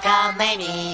cockamamie.